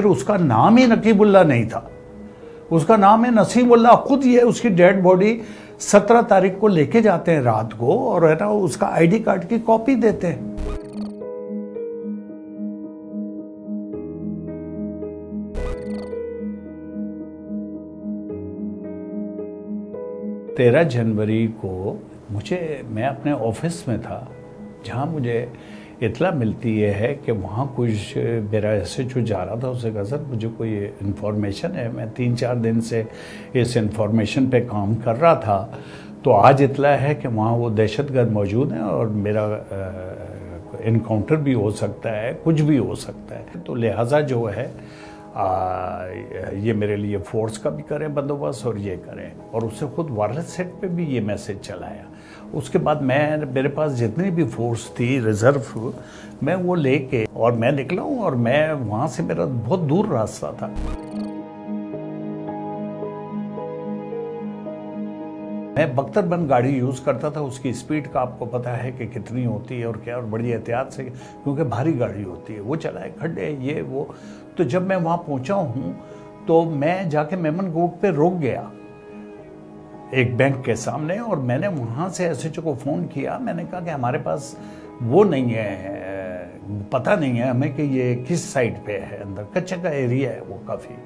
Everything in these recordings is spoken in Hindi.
उसका नाम ही नकीबुल्ला नहीं था। उसका नाम है नसीमुल्ला खुद ये उसकी डेड बॉडी सत्रह तारीख को लेके जाते हैं रात को और है ना, उसका आईडी कार्ड की कॉपी देते हैं। तेरह जनवरी को मुझे, मैं अपने ऑफ़िस में था, जहाँ मुझे इतला मिलती ये है कि वहाँ कुछ, मेरा एस एच ओ जा रहा था उसे कहा, सर, मुझे कोई इन्फॉर्मेशन है, मैं तीन चार दिन से इस इन्फॉर्मेशन पे काम कर रहा था। तो आज इतला है कि वहाँ वो दहशतगर्द मौजूद हैं और मेरा इनकाउंटर भी हो सकता है, कुछ भी हो सकता है। तो लिहाजा जो है आ, ये मेरे लिए फोर्स का भी करें बंदोबस्त और ये करें। और उससे खुद वायरलेस सेट पे भी ये मैसेज चलाया। उसके बाद मैं मेरे पास जितनी भी फोर्स थी रिज़र्व मैं वो लेके और मैं निकला हूँ और मैं वहाँ से मेरा बहुत दूर रास्ता था। मैं बख्तरबंद गाड़ी यूज़ करता था, उसकी स्पीड का आपको पता है कि कितनी होती है और क्या, और बड़ी एहतियात से, क्योंकि भारी गाड़ी होती है। वो चलाए, खड्डे, ये, वो। तो जब मैं वहाँ पहुँचा हूँ तो मैं जाके मेमन गोट पे रुक गया, एक बैंक के सामने, और मैंने वहाँ से एसएचओ को फ़ोन किया। मैंने कहा कि हमारे पास वो नहीं है, पता नहीं है हमें कि ये किस साइड पे है, अंदर कच्चे का एरिया है वो काफ़ी।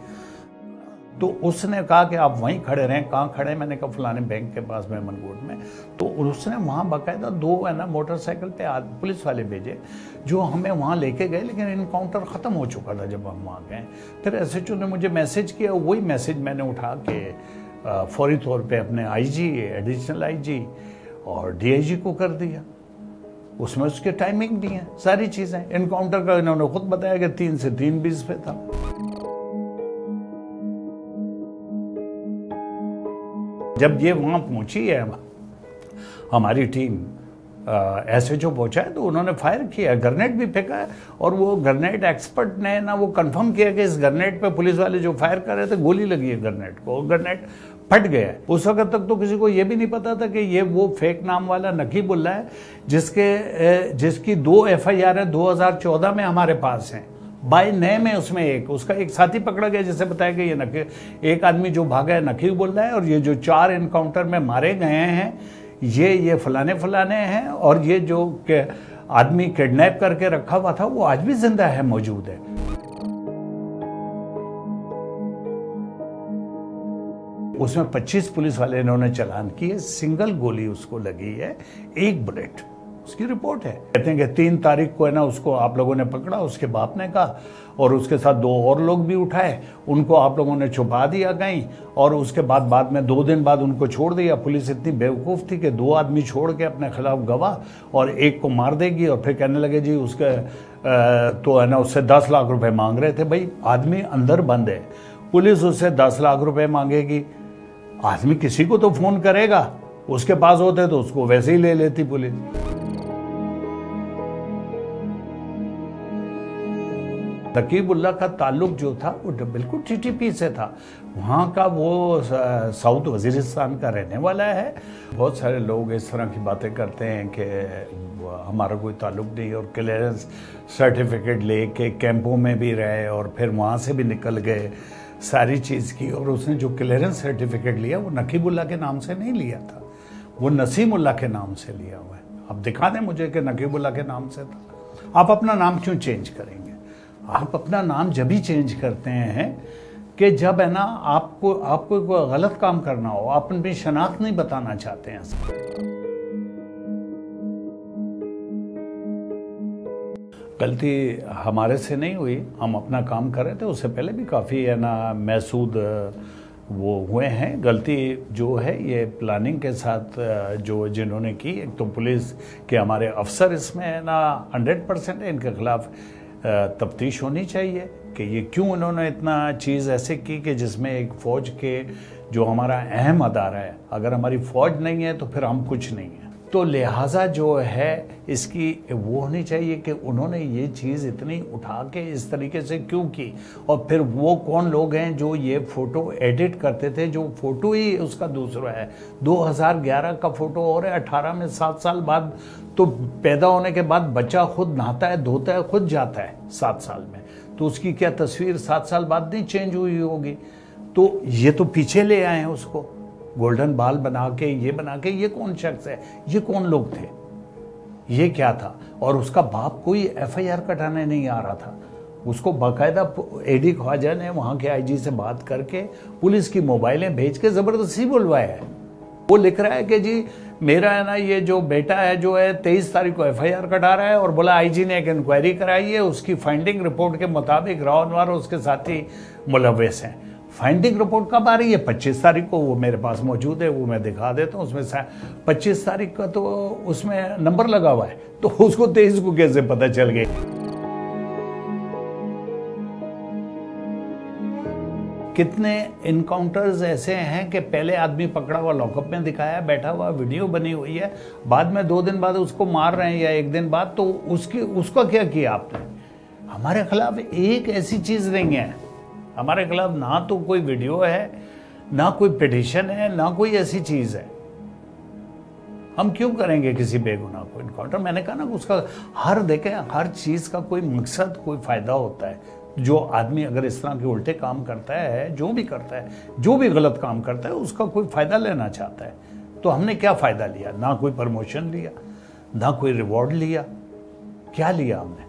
तो उसने कहा कि आप वहीं खड़े रहें। कहाँ खड़े मैंने कहा, फलाने बैंक के पास में मनगोट में। तो उसने वहाँ बाकायदा दो, है ना, मोटरसाइकिल पे पुलिस वाले भेजे, जो हमें वहाँ लेके गए, लेकिन इनकाउंटर ख़त्म हो चुका था जब हम वहाँ गए। फिर एस एच ने मुझे मैसेज किया वही मैसेज मैंने उठा के फौरी तौर पे अपने आईजी एडिशनल आईजी और डीआईजी को कर दिया। उसमें उसके टाइमिंग भी हैं, सारी चीज़ें। इनकाउंटर का इन्होंने खुद बताया कि तीन से तीन बीस पे था। जब ये वहाँ पहुँची है, हमारी टीम एच ओ पहुँचा है तो उन्होंने फायर किया ग्रनेड भी फेंका है, और वो ग्रनेड एक्सपर्ट ने ना वो कंफर्म किया कि इस ग्रनेड पे पुलिस वाले जो फायर कर रहे थे, गोली लगी है ग्रनेड को ग्रनेड फट गया उस वक्त तक तो किसी को ये भी नहीं पता था कि ये वो फेक नाम वाला नकीबुल्ला है, जिसके जिसकी दो एफ़ आई आर है, दो हज़ार चौदह में हमारे पास हैं। बाय नए में उसमें एक, उसका एक साथी पकड़ा गया जिसे बताया गया ये नकी, एक आदमी जो भागा है नकीब बोल रहा है और ये जो चार इनकाउंटर में मारे गए हैं, ये ये फलाने फलाने हैं और ये जो के आदमी किडनैप करके रखा हुआ था, वो आज भी ज़िंदा है, मौजूद है। उसमें 25 पुलिस वाले इन्होंने चलान किए सिंगल गोली उसको लगी है, एक बुलेट। उसकी रिपोर्ट है। कहते हैं कि तीन तारीख को है ना, उसको आप लोगों ने पकड़ा, उसके बाप ने कहा, और उसके साथ दो और लोग भी उठाए, उनको आप लोगों ने छुपा दिया कहीं, और उसके बाद बाद में दो दिन बाद उनको छोड़ दिया। पुलिस इतनी बेवकूफ़ थी कि दो आदमी छोड़ के अपने खिलाफ गवाह, और एक को मार देगी, और फिर कहने लगे, जी, उसके तो है ना, उससे दस लाख रुपए मांग रहे थे। भाई, आदमी अंदर बंद है। पुलिस उससे दस लाख रुपए मांगेगी। आदमी किसी को तो फ़ोन करेगा, उसके पास होते तो उसको वैसे ही ले लेती पुलिस। तकीबुल्ला का ताल्लुक जो था, वो बिल्कुल टीटीपी से था। वहाँ का वो साउथ वजीरिस्तान का रहने वाला है। बहुत सारे लोग इस तरह की बातें करते हैं कि हमारा कोई ताल्लुक नहीं और क्लियरेंस सर्टिफिकेट ले के कैंपों में भी रहे और फिर वहाँ से भी निकल गए सारी चीज़ की और उसने जो क्लियरेंस सर्टिफिकेट लिया, वो नकीबुल्ला के नाम से नहीं लिया था। वो नसीमुल्ला के नाम से लिया हुआ है। अब दिखा दें मुझे कि नकीबुल्ला के नाम से था। आप अपना नाम क्यों चेंज करेंगे? आप अपना नाम जब ही चेंज करते हैं कि जब है ना, आपको आपको कोई गलत काम करना हो, आप अपनी शनाख्त नहीं बताना चाहते हैं। गलती हमारे से नहीं हुई, हम अपना काम कर रहे थे, उससे पहले भी काफ़ी है ना महसूद वो हुए हैं। गलती जो है, ये प्लानिंग के साथ जो जिन्होंने की, एक तो पुलिस के हमारे अफसर इसमें है ना हंड्रेड परसेंट इनके खिलाफ तफ्तीश होनी चाहिए कि ये क्यों उन्होंने इतना चीज़ ऐसे की कि जिसमें एक फ़ौज के जो हमारा अहम अदारा है, अगर हमारी फ़ौज नहीं है तो फिर हम कुछ नहीं हैं। तो लिहाजा जो है, इसकी वो होनी चाहिए कि उन्होंने ये चीज़ इतनी उठा के इस तरीके से क्यों की? और फिर वो कौन लोग हैं जो ये फ़ोटो एडिट करते थे, जो फ़ोटो ही उसका दूसरा है? 2011 का फ़ोटो और है, अठारह में सात साल बाद तो पैदा होने के बाद बच्चा खुद नहाता है, धोता है, खुद जाता है सात साल में। तो उसकी क्या तस्वीर सात साल बाद नहीं चेंज हुई होगी? तो ये तो पीछे ले आए हैं उसको। गोल्डन बाल बना के, ये बना के, ये कौन शख्स है? ये कौन लोग थे? ये क्या था? और उसका बाप कोई एफआईआर कटाने नहीं आ रहा था। उसको बाकायदा एडी ख्वाजा ने वहाँ के आईजी से बात करके पुलिस की मोबाइलें भेज के ज़बरदस्ती बुलवाया है। वो लिख रहा है कि जी, मेरा है ना, ये जो बेटा है, जो है, तेईस तारीख को एफआईआर कटा रहा है और बोला, आईजी ने एक इंक्वायरी कराई है, उसकी फाइंडिंग रिपोर्ट के मुताबिक रावनवार उसके साथी मुलविस हैं। फाइंडिंग रिपोर्ट कब आ रही है? पच्चीस तारीख को वो मेरे पास मौजूद है, वो मैं दिखा देता हूँ उसमें पच्चीस तारीख का तो उसमें नंबर लगा हुआ है तो उसको तेईस को कैसे पता चल गई कितने इनकाउंटर्स ऐसे हैं कि पहले आदमी पकड़ा हुआ लॉकअप में दिखाया, बैठा हुआ वीडियो बनी हुई है, बाद में दो दिन बाद उसको मार रहे हैं या एक दिन बाद तो उसकी, उसका क्या किया आपने? हमारे खिलाफ एक ऐसी चीज़ नहीं है। हमारे खिलाफ ना तो कोई वीडियो है, ना कोई पिटिशन है, ना कोई ऐसी चीज़ है। हम क्यों करेंगे किसी बेगुनाह को इनकाउंटर मैंने कहा ना उसका हर देखें, हर चीज़ का कोई मकसद, कोई फ़ायदा होता है। जो आदमी अगर इस तरह के उल्टे काम करता है, जो भी करता है, जो भी गलत काम करता है, उसका कोई फ़ायदा लेना चाहता है। तो हमने क्या फ़ायदा लिया? ना कोई प्रमोशन लिया, ना कोई रिवॉर्ड लिया। क्या लिया हमने?